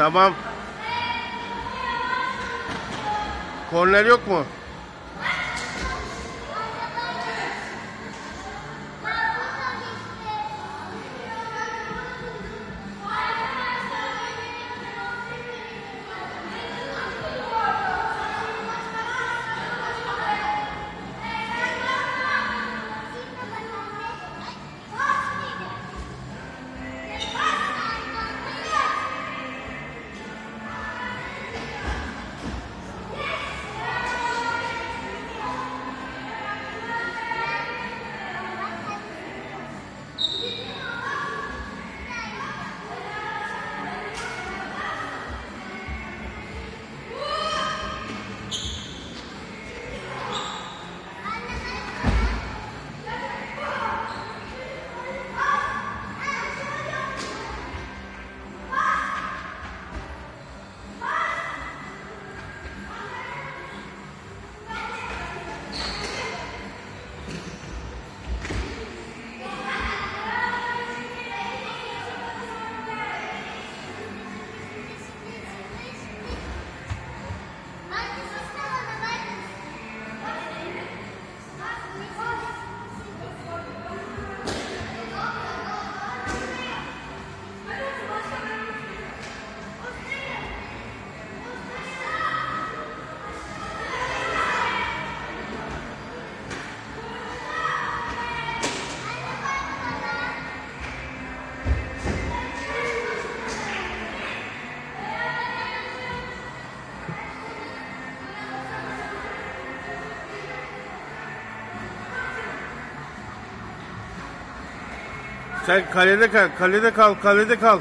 Tamam. Korner yok mu? Sen kalede kal, kalede kal, kalede kal.